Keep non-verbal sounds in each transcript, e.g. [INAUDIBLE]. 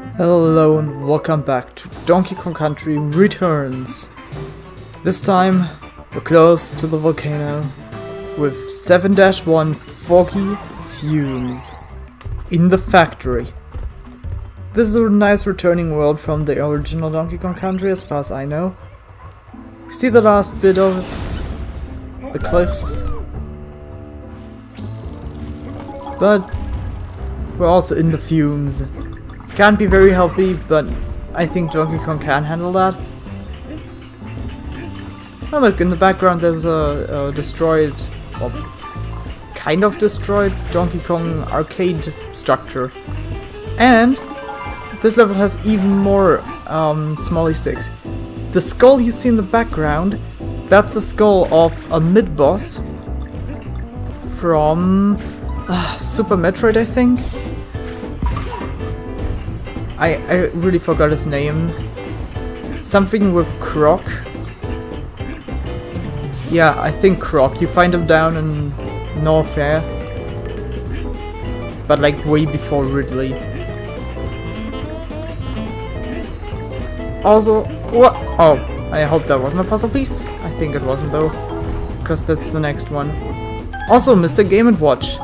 Hello and welcome back to Donkey Kong Country Returns. This time we're close to the volcano with 7-1 Foggy Fumes in the factory. This is a nice returning world from the original Donkey Kong Country as far as I know. We see the last bit of the cliffs. But we're also in the fumes. Can't be very healthy, but I think Donkey Kong can handle that. Oh look, in the background there's a, a destroyed, well, kind of destroyed Donkey Kong arcade structure. And this level has even more um, small sticks. The skull you see in the background, that's the skull of a mid-boss from uh, Super Metroid, I think. I, I really forgot his name. Something with Croc. Yeah, I think Croc. You find him down in Norfair. But like way before Ridley. Also, what? Oh, I hope that wasn't a puzzle piece. I think it wasn't though. Because that's the next one. Also, Mr. Game & Watch.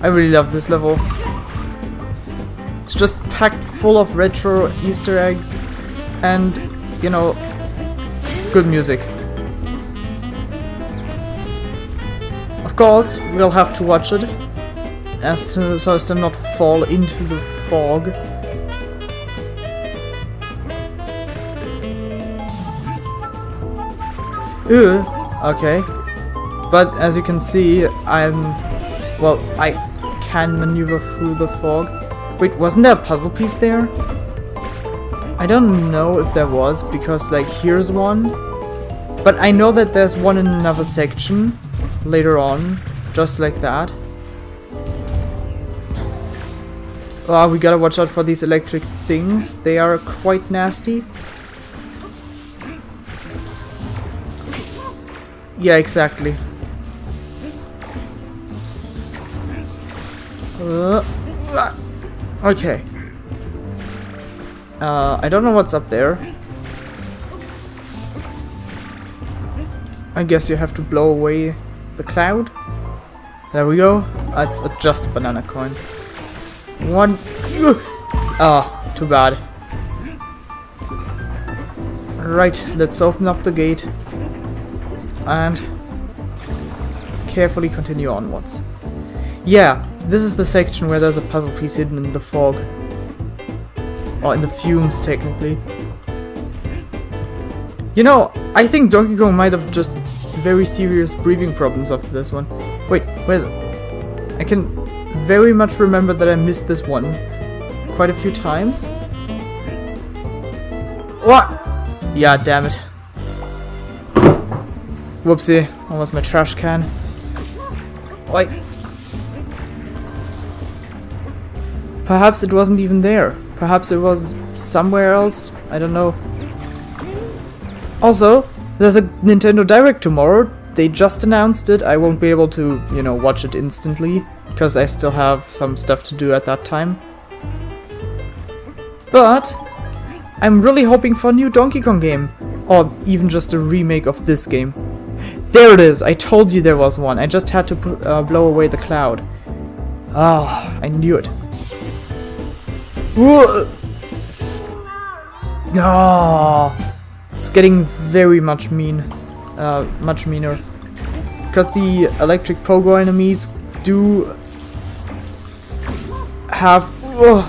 I really love this level. Packed full of retro Easter eggs and, you know, good music. Of course, we'll have to watch it as to, so as to not fall into the fog. Ew, okay. But as you can see, I'm... Well, I can maneuver through the fog. Wait, wasn't there a puzzle piece there? I don't know if there was, because like here's one. But I know that there's one in another section later on, just like that. Oh, we gotta watch out for these electric things. They are quite nasty. Yeah, exactly. Uh, okay. Uh, I don't know what's up there. I guess you have to blow away the cloud. There we go. That's just a banana coin. One. Ah, oh, too bad. Right, let's open up the gate. And carefully continue onwards. Yeah, this is the section where there's a puzzle piece hidden in the fog. Or in the fumes, technically. You know, I think Donkey Kong might have just very serious breathing problems after this one. Wait, where is it? I can very much remember that I missed this one quite a few times. What? Yeah, damn it. Whoopsie, almost my trash can. Like, Perhaps it wasn't even there. Perhaps it was somewhere else. I don't know. Also, there's a Nintendo Direct tomorrow. They just announced it. I won't be able to, you know, watch it instantly because I still have some stuff to do at that time. But I'm really hoping for a new Donkey Kong game or even just a remake of this game. There it is! I told you there was one. I just had to uh, blow away the cloud. Ah, oh, I knew it. Oh, it's getting very much mean, uh, much meaner. Because the electric pogo enemies do have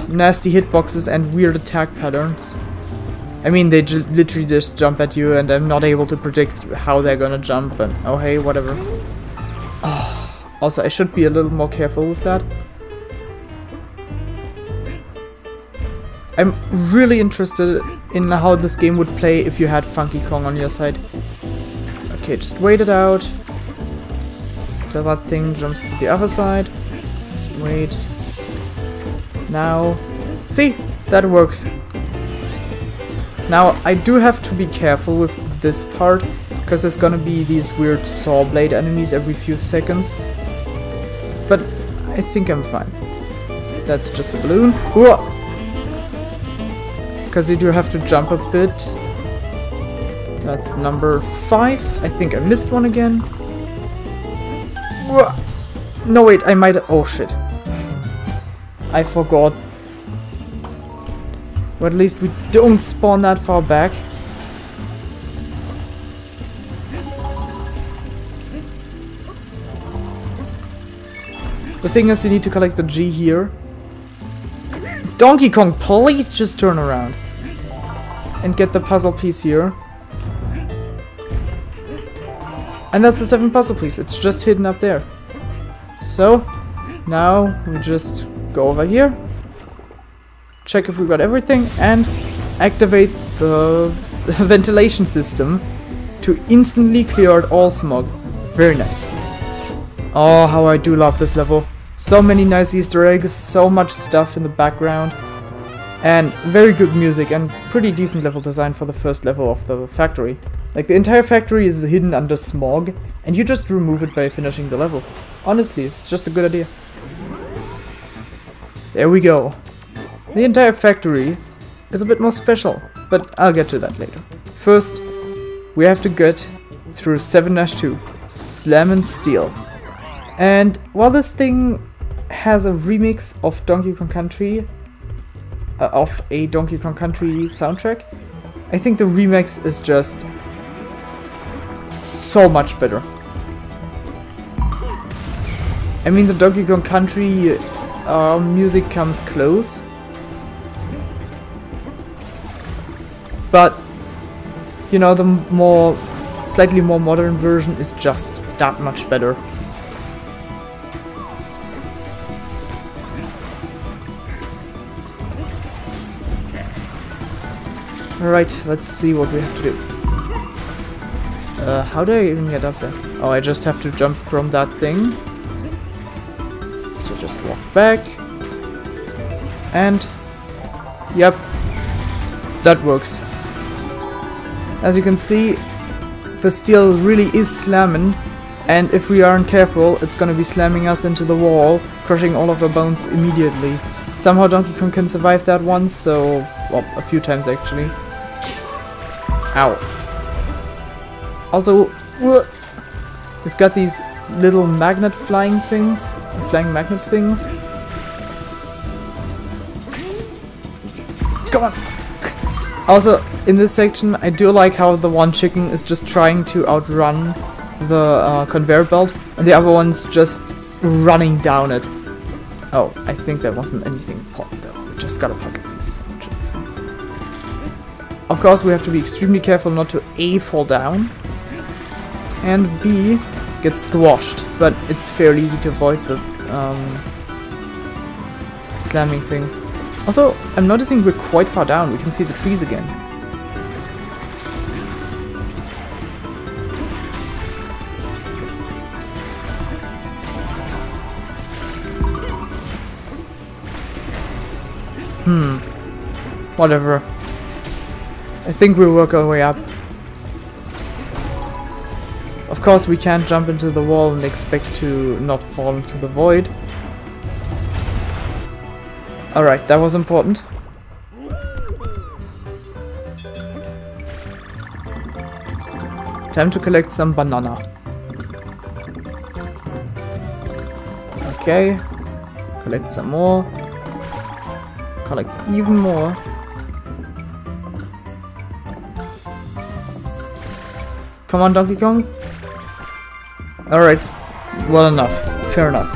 nasty hitboxes and weird attack patterns. I mean, they literally just jump at you and I'm not able to predict how they're gonna jump, but oh hey, whatever. Oh, also, I should be a little more careful with that. I'm really interested in how this game would play if you had Funky Kong on your side. Okay, just wait it out. Till that thing jumps to the other side. Wait. Now. See? That works. Now, I do have to be careful with this part, because there's gonna be these weird saw blade enemies every few seconds. But I think I'm fine. That's just a balloon. Because you do have to jump a bit. That's number five. I think I missed one again. No, wait, I might... Oh, shit. I forgot. Well, at least we don't spawn that far back. The thing is, you need to collect the G here. Donkey Kong, please just turn around. And get the puzzle piece here. And that's the seventh puzzle piece. It's just hidden up there. So, now we just go over here. Check if we got everything and activate the [LAUGHS] ventilation system to instantly clear out all smog. Very nice. Oh, how I do love this level. So many nice easter eggs, so much stuff in the background. And very good music and pretty decent level design for the first level of the factory. Like the entire factory is hidden under smog and you just remove it by finishing the level. Honestly, it's just a good idea. There we go. The entire factory is a bit more special, but I'll get to that later. First, we have to get through 7-2, Slammin' Steel. And while this thing has a remix of Donkey Kong Country, uh, of a Donkey Kong Country soundtrack, I think the remix is just so much better. I mean, the Donkey Kong Country uh, music comes close, but you know, the more, slightly more modern version is just that much better. Alright, let's see what we have to do. Uh, how do I even get up there? Oh, I just have to jump from that thing. So just walk back. And... Yep. That works. As you can see, the steel really is slamming. And if we aren't careful, it's gonna be slamming us into the wall, crushing all of our bones immediately. Somehow Donkey Kong can survive that once, so... Well, a few times actually. Ow. Also, we've got these little magnet flying things, flying magnet things. Come on! Also, in this section, I do like how the one chicken is just trying to outrun the uh, conveyor belt, and the other one's just running down it. Oh, I think that wasn't anything important though. We just got a puzzle piece. Of course, we have to be extremely careful not to A, fall down, and B, get squashed, but it's fairly easy to avoid the um, slamming things. Also, I'm noticing we're quite far down, we can see the trees again. Hmm. Whatever. I think we'll work our way up. Of course we can't jump into the wall and expect to not fall into the void. Alright, that was important. Time to collect some banana. Okay. Collect some more. Collect even more. Come on, Donkey Kong. Alright. Well enough. Fair enough.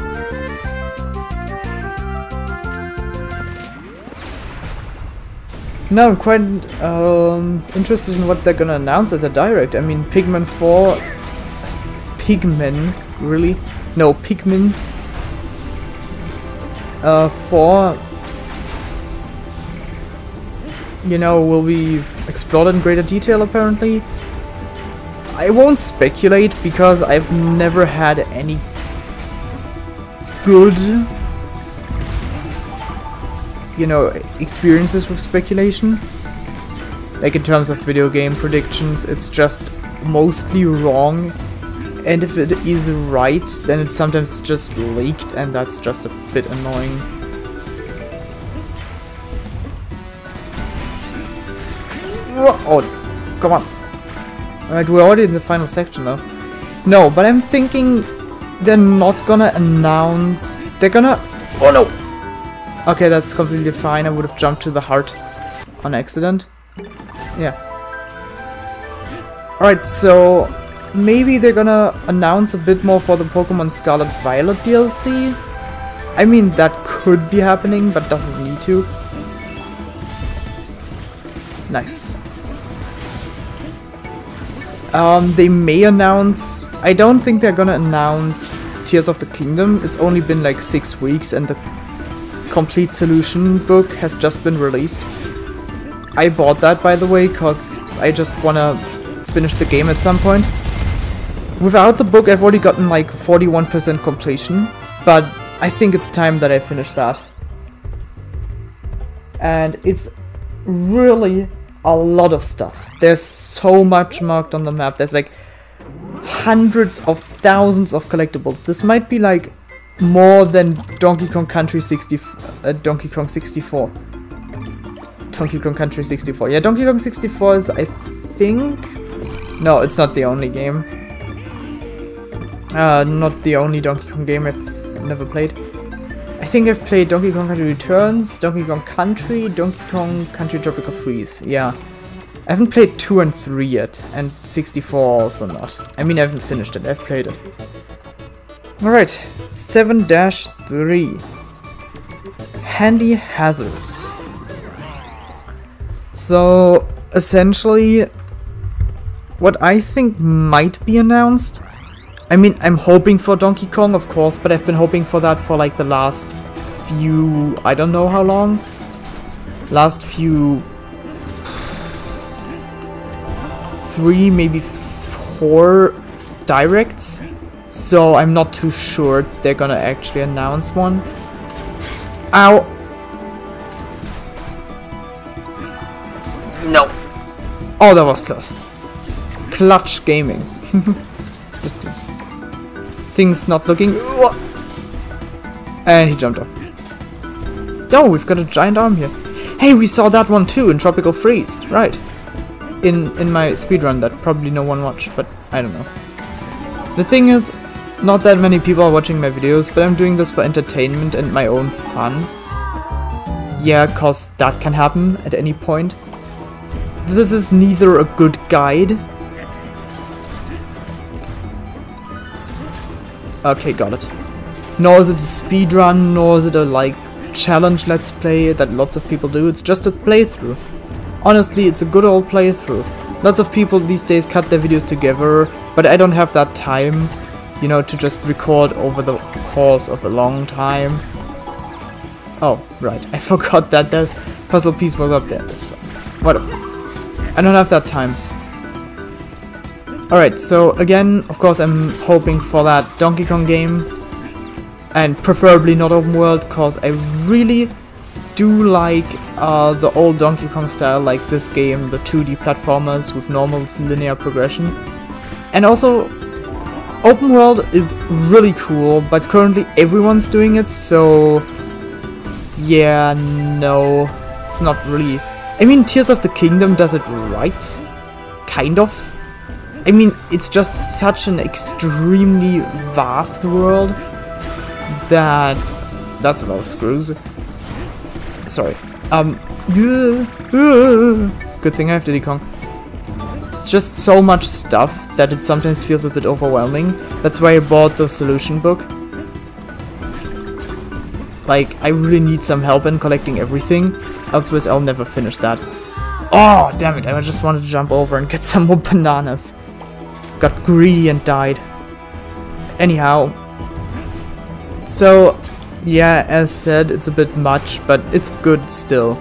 Now I'm quite um, interested in what they're gonna announce at the Direct. I mean, Pigman 4... Pigmen, really? No, Pikmin uh, 4... You know, will be explored in greater detail apparently. I won't speculate because I've never had any good, you know, experiences with speculation. Like in terms of video game predictions, it's just mostly wrong. And if it is right, then it's sometimes just leaked and that's just a bit annoying. Oh, come on. Alright, we're already in the final section though. No, but I'm thinking they're not gonna announce... They're gonna... Oh no! Okay, that's completely fine. I would have jumped to the heart on accident. Yeah. Alright, so maybe they're gonna announce a bit more for the Pokemon Scarlet Violet DLC. I mean, that could be happening, but doesn't need to. Nice. Um, they may announce... I don't think they're gonna announce Tears of the Kingdom. It's only been like six weeks and the complete solution book has just been released. I bought that, by the way, because I just wanna finish the game at some point. Without the book, I've already gotten like 41% completion, but I think it's time that I finish that. And it's really a lot of stuff. There's so much marked on the map. There's like hundreds of thousands of collectibles. This might be like more than Donkey Kong Country 60, uh, Donkey Kong 64. Donkey Kong Country 64. Yeah, Donkey Kong 64 is, I think... No, it's not the only game. Uh, not the only Donkey Kong game I've never played. I think I've played Donkey Kong Country Returns, Donkey Kong Country, Donkey Kong Country Tropical Freeze. Yeah. I haven't played 2 and 3 yet, and 64 also not. I mean, I haven't finished it, I've played it. Alright, 7-3. Handy Hazards. So, essentially, what I think might be announced I mean, I'm hoping for Donkey Kong, of course, but I've been hoping for that for like the last few... I don't know how long? Last few... Three, maybe four directs? So I'm not too sure they're gonna actually announce one. Ow! No! Oh, that was close. Clutch Gaming. [LAUGHS] Just things not looking... And he jumped off. Oh, we've got a giant arm here. Hey, we saw that one too in Tropical Freeze. Right. In, in my speedrun that probably no one watched, but I don't know. The thing is, not that many people are watching my videos, but I'm doing this for entertainment and my own fun. Yeah, cause that can happen at any point. This is neither a good guide Okay, got it. Nor is it a speedrun, nor is it a, like, challenge let's play that lots of people do. It's just a playthrough. Honestly, it's a good old playthrough. Lots of people these days cut their videos together, but I don't have that time, you know, to just record over the course of a long time. Oh, right. [LAUGHS] I forgot that that puzzle piece was up there. Whatever. I don't have that time. Alright, so again, of course I'm hoping for that Donkey Kong game. And preferably not open world, cause I really do like uh, the old Donkey Kong style, like this game, the 2D platformers with normal linear progression. And also, open world is really cool, but currently everyone's doing it, so... Yeah, no, it's not really... I mean, Tears of the Kingdom does it right, kind of. I mean, it's just such an extremely vast world that... That's a lot of screws. Sorry. Um, [SIGHS] good thing I have Diddy Kong. Just so much stuff that it sometimes feels a bit overwhelming. That's why I bought the solution book. Like, I really need some help in collecting everything, elsewise I'll never finish that. Oh, damn it, I just wanted to jump over and get [LAUGHS] some more bananas got greedy and died. Anyhow. So, yeah, as said, it's a bit much, but it's good still.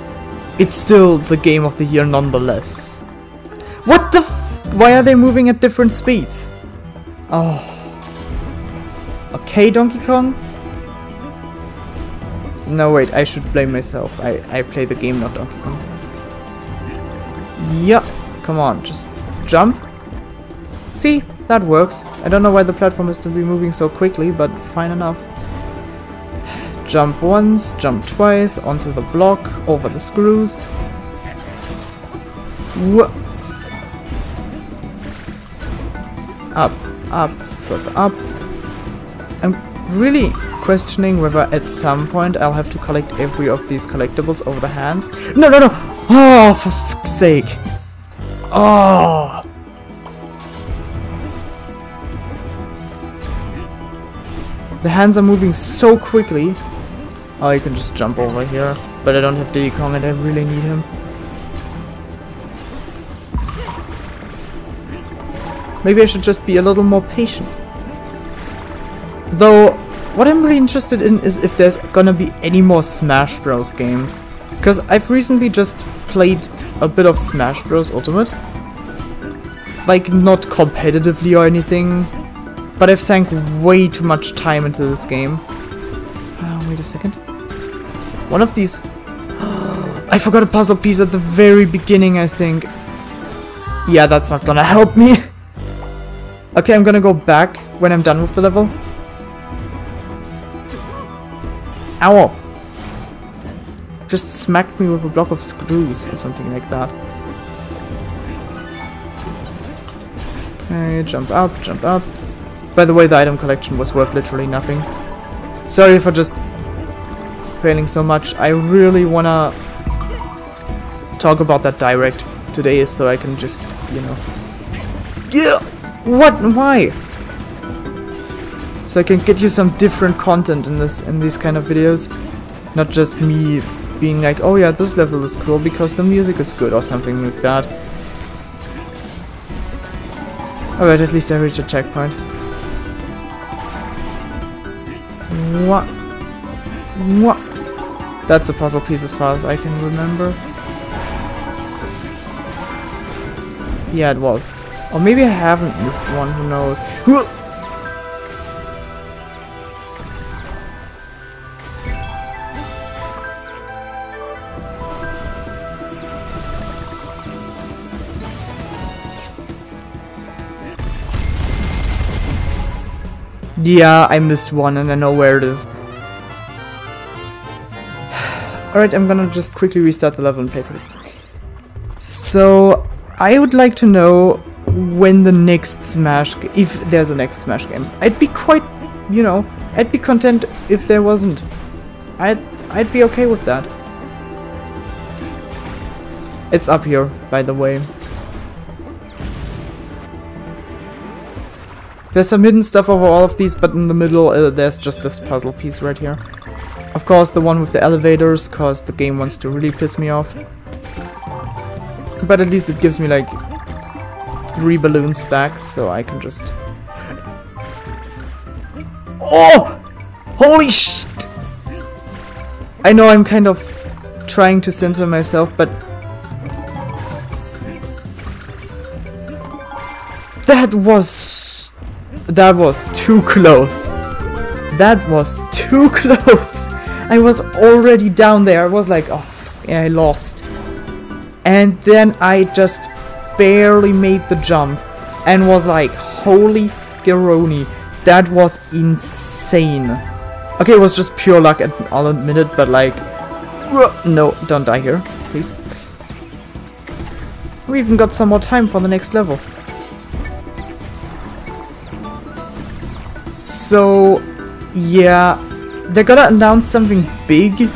It's still the game of the year nonetheless. What the Why are they moving at different speeds? Oh. Okay, Donkey Kong? No, wait, I should blame myself. I, I play the game, not Donkey Kong. Yeah, come on, just jump See, that works. I don't know why the platform is to be moving so quickly, but fine enough. Jump once, jump twice, onto the block, over the screws. Wha- up, up, further up. I'm really questioning whether at some point I'll have to collect every of these collectibles over the hands. No, no, no! Oh, for fuck's sake! Oh! The hands are moving so quickly. Oh, you can just jump over here. But I don't have Diddy Kong and I really need him. Maybe I should just be a little more patient. Though, what I'm really interested in is if there's gonna be any more Smash Bros. games. Because I've recently just played a bit of Smash Bros. Ultimate. Like, not competitively or anything, but I've sank way too much time into this game. Uh, wait a second. One of these... [GASPS] I forgot a puzzle piece at the very beginning, I think. Yeah, that's not gonna help me. [LAUGHS] okay, I'm gonna go back when I'm done with the level. Ow! Just smacked me with a block of screws or something like that. Okay, jump up, jump up. By the way, the item collection was worth literally nothing. Sorry for just failing so much. I really wanna talk about that direct today so I can just, you know... Yeah! What? Why? So I can get you some different content in this in these kind of videos. Not just me being like, oh yeah, this level is cool because the music is good or something like that. Alright, at least I reached a checkpoint. What? What? That's a puzzle piece as far as I can remember. Yeah, it was. Or maybe I haven't missed one, who knows. Yeah, I missed one and I know where it is. [SIGHS] Alright, I'm gonna just quickly restart the level and play through. So, I would like to know when the next Smash, if there's a next Smash game. I'd be quite, you know, I'd be content if there wasn't. I'd, I'd be okay with that. It's up here, by the way. There's some hidden stuff over all of these, but in the middle uh, there's just this puzzle piece right here. Of course, the one with the elevators, cause the game wants to really piss me off. But at least it gives me like three balloons back, so I can just... Oh! Holy shit! I know I'm kind of trying to censor myself, but... That was... That was too close. That was too [LAUGHS] close. I was already down there. I was like, oh, yeah, I lost. And then I just barely made the jump and was like, holy garoni, that was insane. Okay, it was just pure luck, I'll admit it, but like, no, don't die here, please. We even got some more time for the next level. So, yeah, they're gonna announce something big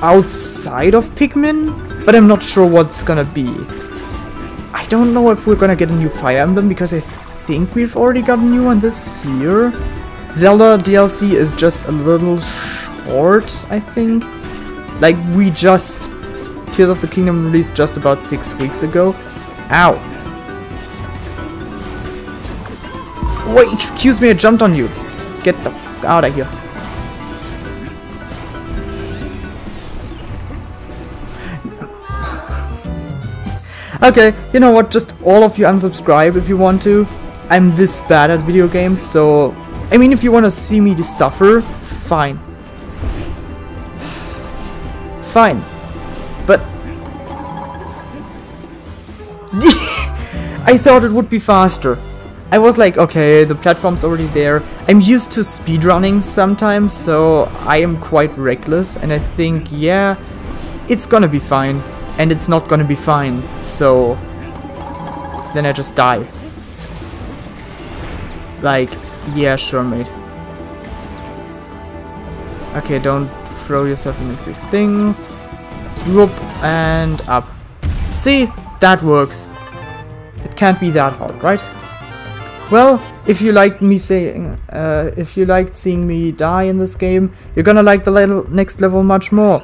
outside of Pikmin, but I'm not sure what's gonna be. I don't know if we're gonna get a new Fire Emblem because I think we've already got a new one this year. Zelda DLC is just a little short, I think. Like, we just... Tears of the Kingdom released just about six weeks ago. Ow. Wait, excuse me, I jumped on you. Get the f out of here. [LAUGHS] okay, you know what, just all of you unsubscribe if you want to. I'm this bad at video games, so... I mean, if you want to see me suffer, fine. Fine. But... [LAUGHS] I thought it would be faster. I was like, okay, the platform's already there. I'm used to speedrunning sometimes, so I am quite reckless, and I think, yeah, it's gonna be fine. and it's not gonna be fine, so then I just die. Like, yeah, sure, mate. Okay, don't throw yourself into these things. Whoop, and up. See? That works. It can't be that hard, right? Well, if you liked me saying, uh, if you liked seeing me die in this game, you're gonna like the level, next level much more.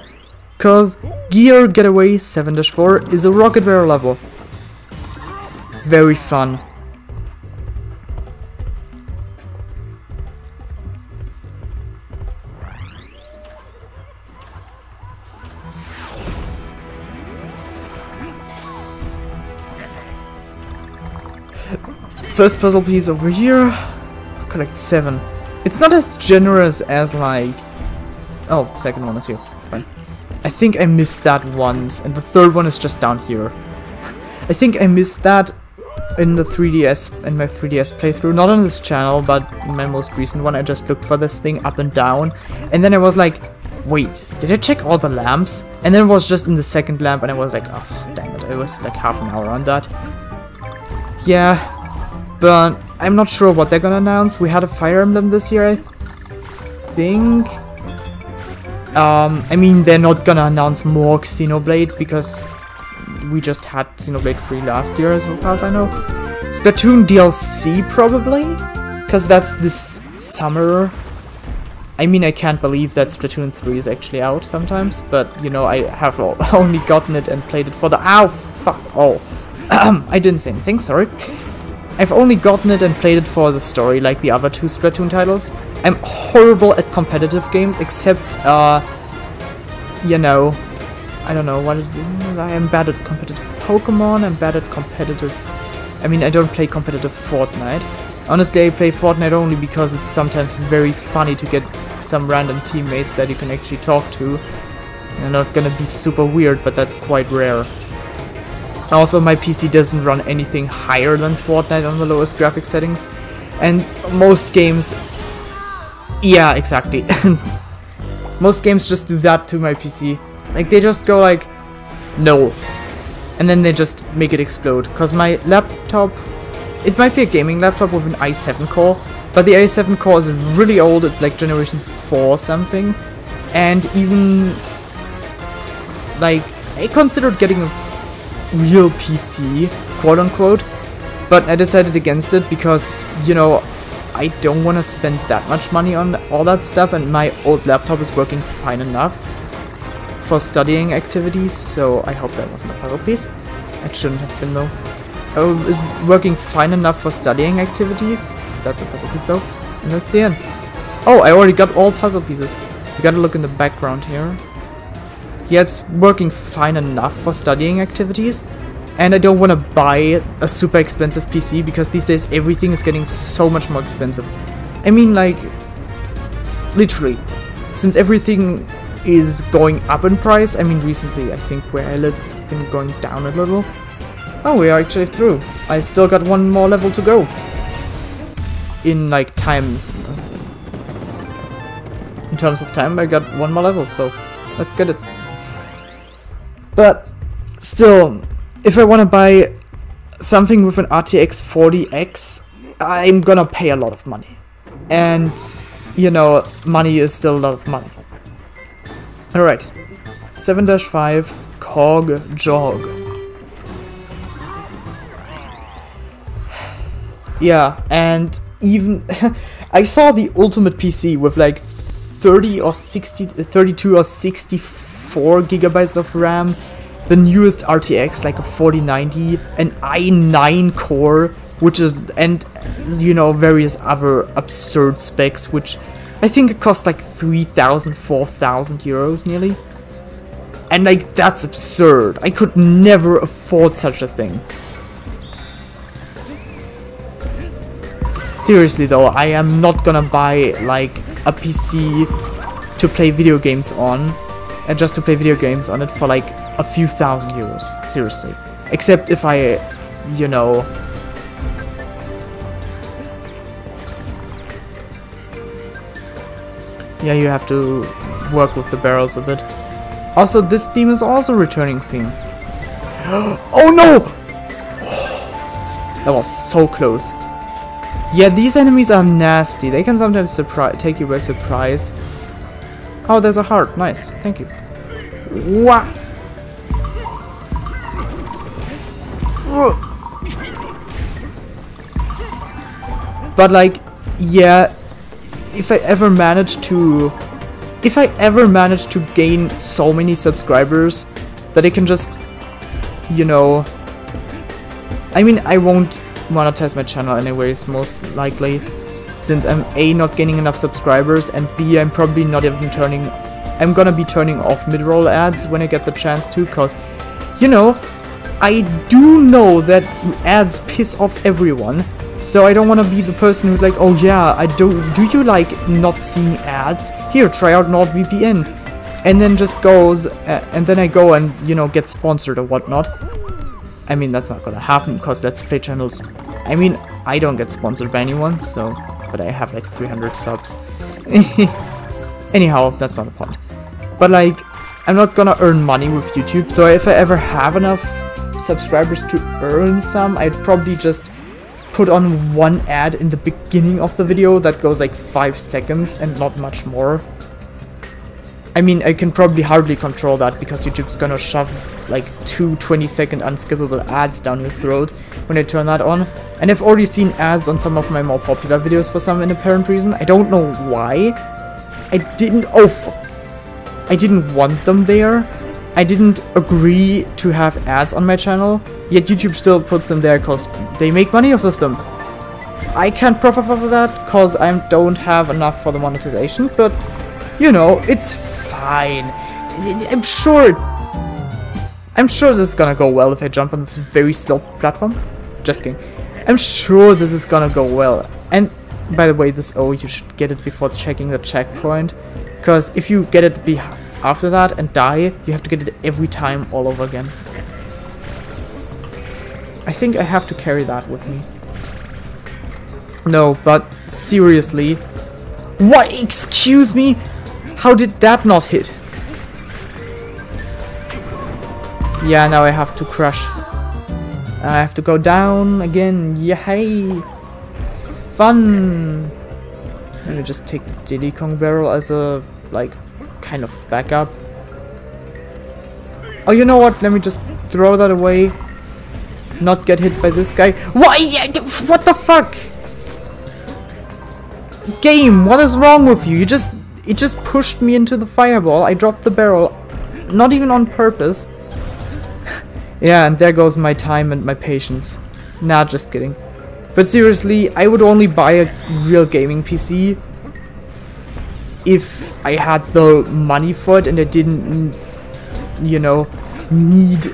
Cause Gear Getaway 7-4 is a rocket barrel level. Very fun. First puzzle piece over here. Collect seven. It's not as generous as like... Oh, second one is here. Fine. I think I missed that once, and the third one is just down here. [LAUGHS] I think I missed that in the 3DS, in my 3DS playthrough, not on this channel, but my most recent one, I just looked for this thing up and down, and then I was like, wait, did I check all the lamps? And then it was just in the second lamp, and I was like, oh, damn it, I was like half an hour on that. Yeah, but I'm not sure what they're gonna announce. We had a Fire Emblem this year, I think. Um, I mean, they're not gonna announce more Xenoblade because we just had Xenoblade 3 last year, as far as I know. Splatoon DLC, probably? Because that's this summer. I mean, I can't believe that Splatoon 3 is actually out sometimes, but, you know, I have [LAUGHS] only gotten it and played it for the- Ow! Fuck! Oh. [CLEARS THROAT] I didn't say anything, sorry. I've only gotten it and played it for the story, like the other two Splatoon titles. I'm horrible at competitive games, except, uh, you know, I don't know what. I am bad at competitive Pokemon, I'm bad at competitive... I mean, I don't play competitive Fortnite. Honestly, I play Fortnite only because it's sometimes very funny to get some random teammates that you can actually talk to. They're not gonna be super weird, but that's quite rare. Also, my PC doesn't run anything higher than Fortnite on the lowest graphic settings. And most games... Yeah, exactly. [LAUGHS] most games just do that to my PC. Like, they just go like, no. And then they just make it explode. Because my laptop... It might be a gaming laptop with an i7 core, but the i7 core is really old, it's like generation 4 something. And even... Like, I considered getting a real PC, quote unquote. But I decided against it because, you know, I don't want to spend that much money on all that stuff and my old laptop is working fine enough for studying activities, so I hope that wasn't a puzzle piece. It shouldn't have been though. Oh, is working fine enough for studying activities. That's a puzzle piece though. And that's the end. Oh, I already got all puzzle pieces. You gotta look in the background here. Yeah, it's working fine enough for studying activities. And I don't want to buy a super expensive PC because these days everything is getting so much more expensive. I mean, like, literally, since everything is going up in price, I mean, recently I think where I live it's been going down a little. Oh, we are actually through. I still got one more level to go. In, like, time. In terms of time, I got one more level, so let's get it. But still, if I want to buy something with an RTX 40X, I'm gonna pay a lot of money. And, you know, money is still a lot of money. Alright. 7-5 Cog Jog. Yeah, and even [LAUGHS] I saw the ultimate PC with like 30 or 60 32 or 64 gigabytes of RAM the newest RTX like a 4090 an i9 core which is and you know various other absurd specs which I think it costs like 3,000 4,000 euros nearly. And like that's absurd. I could never afford such a thing. Seriously though, I am not gonna buy like a PC to play video games on and just to play video games on it for like a few thousand euros. Seriously. Except if I, you know... Yeah, you have to work with the barrels a bit. Also, this theme is also a returning theme. [GASPS] Oh no! [GASPS] That was so close. Yeah, these enemies are nasty. They can sometimes surprise take you by surprise. Oh, there's a heart. Nice. Thank you. What? But like, yeah, if I ever manage to... If I ever manage to gain so many subscribers that I can just, you know... I mean, I won't monetize my channel anyways, most likely. Since I'm A, not gaining enough subscribers, and B, I'm probably not even turning... I'm gonna be turning off mid-roll ads when I get the chance to, cause, you know, I do know that ads piss off everyone, so I don't want to be the person who's like, oh yeah, I do. Do you like not seeing ads? Here, try out NordVPN, and then just goes, and then I go and you know get sponsored or whatnot. I mean that's not gonna happen because Let's Play channels. I mean I don't get sponsored by anyone, so I have like 300 subs. [LAUGHS] Anyhow, that's not a point. But like, I'm not gonna earn money with YouTube, so if I ever have enough subscribers to earn some, I'd probably just put on one ad in the beginning of the video that goes like 5 seconds and not much more. I mean, I can probably hardly control that because YouTube's gonna shove like two 20 second unskippable ads down your throat when I turn that on. And I've already seen ads on some of my more popular videos for some inapparent reason. I don't know why. I didn't- oh I didn't want them there. I didn't agree to have ads on my channel, yet YouTube still puts them there because they make money off of them. I can't profit off of that because I don't have enough for the monetization, but you know, it's fine. I'm sure I'm sure this is gonna go well if I jump on this very slow platform. Just kidding. I'm sure this is gonna go well. And by the way, this oh, you should get it before checking the checkpoint. Because if you get it after that and die, you have to get it every time all over again. I think I have to carry that with me. No, but seriously. What? Excuse me? How did that not hit? Yeah, now I have to crush. I have to go down again. Yay! Fun! Let me just take the Diddy Kong barrel as a, like, kind of backup. Oh, you know what? Let me just throw that away. Not get hit by this guy. Why? What the fuck? Game, what is wrong with you? You just... It just pushed me into the fireball. I dropped the barrel. Not even on purpose. [LAUGHS] yeah, and there goes my time and my patience. Nah, just kidding. But seriously, I would only buy a real gaming PC if I had the money for it and I didn't, you know, need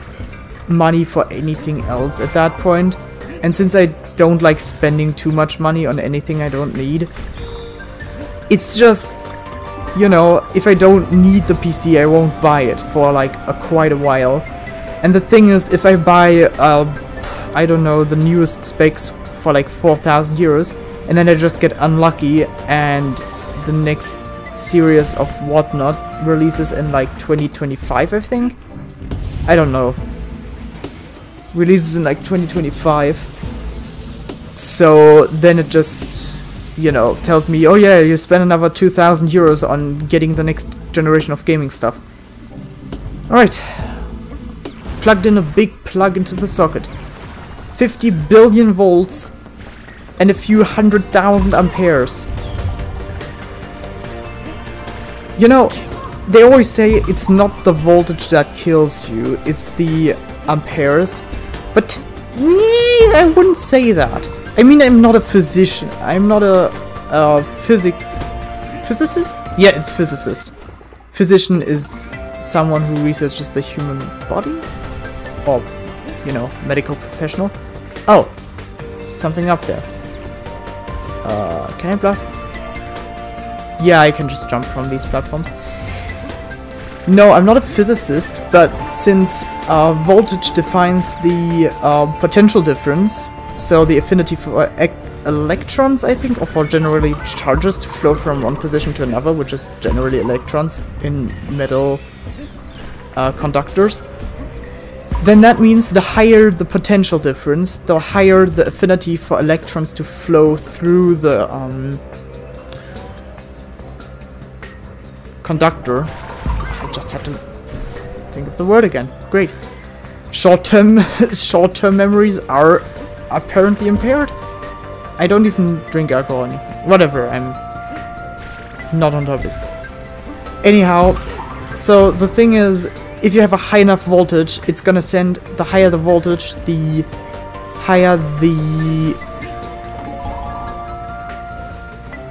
money for anything else at that point. And since I don't like spending too much money on anything I don't need, it's just, you know, if I don't need the PC, I won't buy it for like a quite a while. And the thing is, if I buy, uh, I don't know, the newest specs for like 4,000 euros, and then I just get unlucky and the next series of whatnot releases in like 2025 I think? I don't know. Releases in like 2025 so then it just you know tells me oh yeah you spend another 2000 euros on getting the next generation of gaming stuff alright plugged in a big plug into the socket 50 billion volts and a few hundred thousand amperes you know, they always say it's not the voltage that kills you, it's the amperes. But I wouldn't say that. I mean, I'm not a physician. I'm not a, a physic physicist. Yeah, it's physicist. Physician is someone who researches the human body, or you know, medical professional. Oh, something up there. Uh, can I blast yeah, I can just jump from these platforms. No, I'm not a physicist, but since uh, voltage defines the uh, potential difference, so the affinity for electrons, I think, or for generally charges to flow from one position to another, which is generally electrons in metal uh, conductors. then that means the higher the potential difference, the higher the affinity for electrons to flow through the um, conductor. I just have to think of the word again. Great. Short-term [LAUGHS] short-term memories are apparently impaired. I don't even drink alcohol or anything. Whatever, I'm not on topic. Anyhow, so the thing is, if you have a high enough voltage, it's gonna send, the higher the voltage, the higher the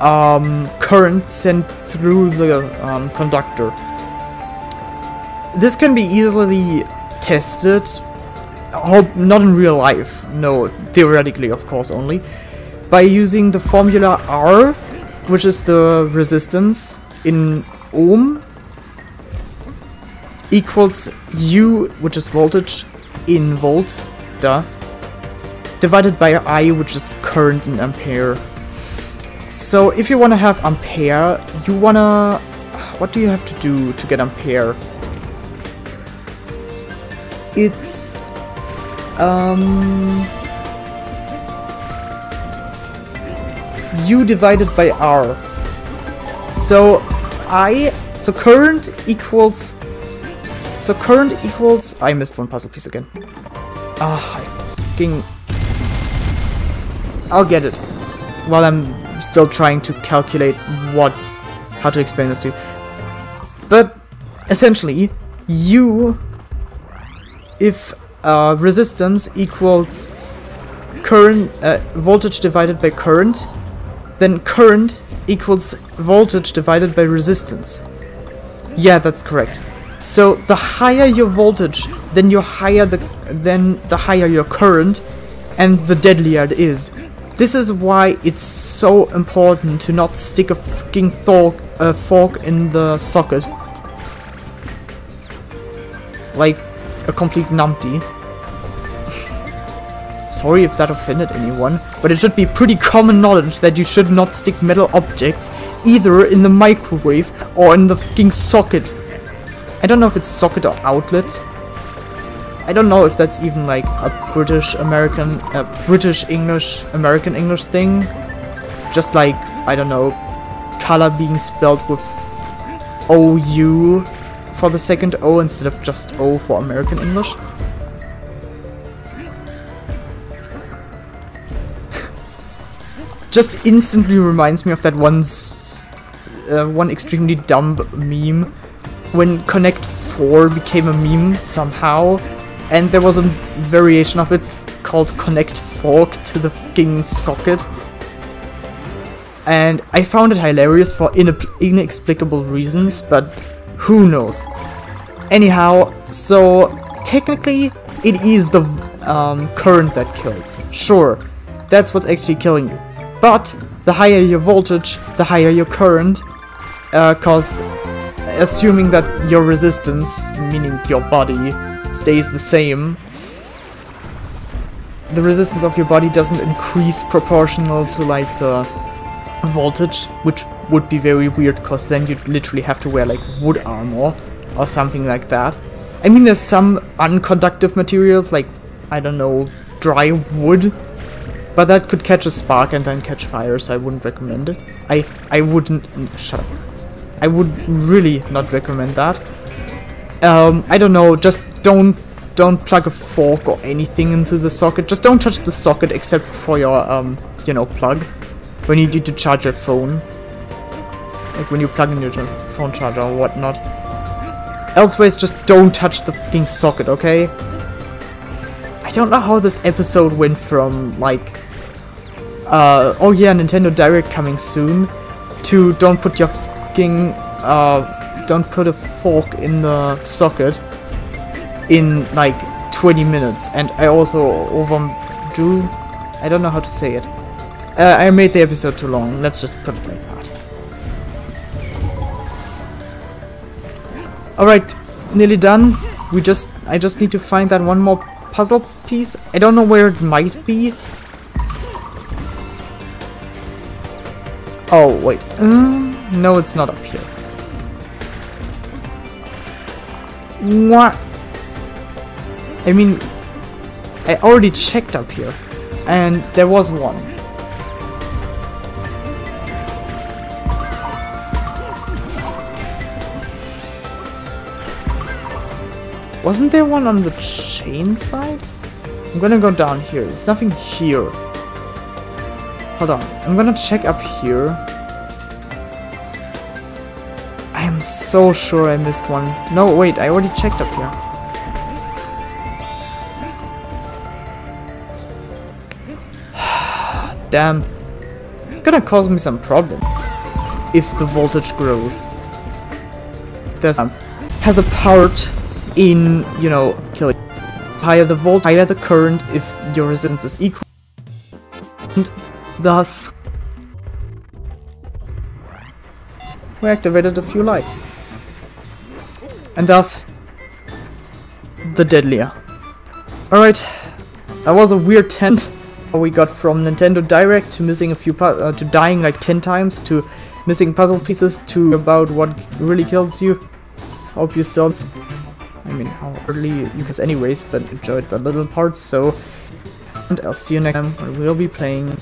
um, current sent through the um, conductor. This can be easily tested, hope not in real life, no, theoretically of course only, by using the formula R, which is the resistance in ohm, equals U, which is voltage in volt, duh, divided by I, which is current in ampere. So if you want to have ampere, you want to... What do you have to do to get ampere? It's... Um... U divided by R. So I... So current equals... So current equals... I missed one puzzle piece again. Ah, I fucking... I'll get it. While I'm still trying to calculate what... How to explain this to you. But, essentially, U... If uh, resistance equals current uh, voltage divided by current, then current equals voltage divided by resistance. Yeah, that's correct. So the higher your voltage, then your higher the then the higher your current, and the deadlier it is. This is why it's so important to not stick a fucking fork, a fork in the socket. Like a complete numpty. Sorry if that offended anyone, but it should be pretty common knowledge that you should not stick metal objects either in the microwave or in the fucking socket. I don't know if it's socket or outlet. I don't know if that's even like a British American, uh, British English, American English thing. Just like, I don't know, color being spelled with OU for the second O instead of just O for American English. just instantly reminds me of that one, uh, one extremely dumb meme when Connect 4 became a meme somehow, and there was a variation of it called Connect Fork to the fucking socket. And I found it hilarious for inexplicable reasons, but who knows. Anyhow, so technically it is the um, current that kills. Sure, that's what's actually killing you. But the higher your voltage, the higher your current, because uh, assuming that your resistance, meaning your body, stays the same, the resistance of your body doesn't increase proportional to like the voltage, which would be very weird because then you'd literally have to wear like wood armor or something like that. I mean, there's some unconductive materials like, I don't know, dry wood but that could catch a spark and then catch fire, so I wouldn't recommend it. I, I wouldn't... Shut up. I would really not recommend that. Um, I don't know, just don't don't plug a fork or anything into the socket. Just don't touch the socket except for your, um, you know, plug. When you need to charge your phone. Like when you plug in your phone charger or whatnot. Elsewise, just don't touch the fucking socket, okay? I don't know how this episode went from, like, uh, oh yeah, Nintendo Direct coming soon, to don't put your fucking, uh, don't put a fork in the socket in, like, 20 minutes. And I also overdrew, I don't know how to say it. Uh, I made the episode too long, let's just put it like that. Alright, nearly done. We just, I just need to find that one more puzzle piece. I don't know where it might be. Oh, wait. Um, no, it's not up here. What? I mean, I already checked up here, and there was one. Wasn't there one on the chain side? I'm gonna go down here. There's nothing here. Hold on. I'm gonna check up here. I am so sure I missed one. No, wait. I already checked up here. [SIGHS] Damn. It's gonna cause me some problem. If the voltage grows. There's um, has a part in, you know, killing. Higher the volt, higher the current if your resistance is equal. And thus, we activated a few lights. And thus, the deadlier. Alright, that was a weird tent. We got from Nintendo Direct to missing a few uh, to dying like 10 times to missing puzzle pieces to about what really kills you. Hope you still I mean, how early guys anyways, but enjoyed the little parts, so... And I'll see you next time when we'll be playing.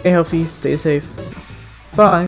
Stay healthy, stay safe. Bye!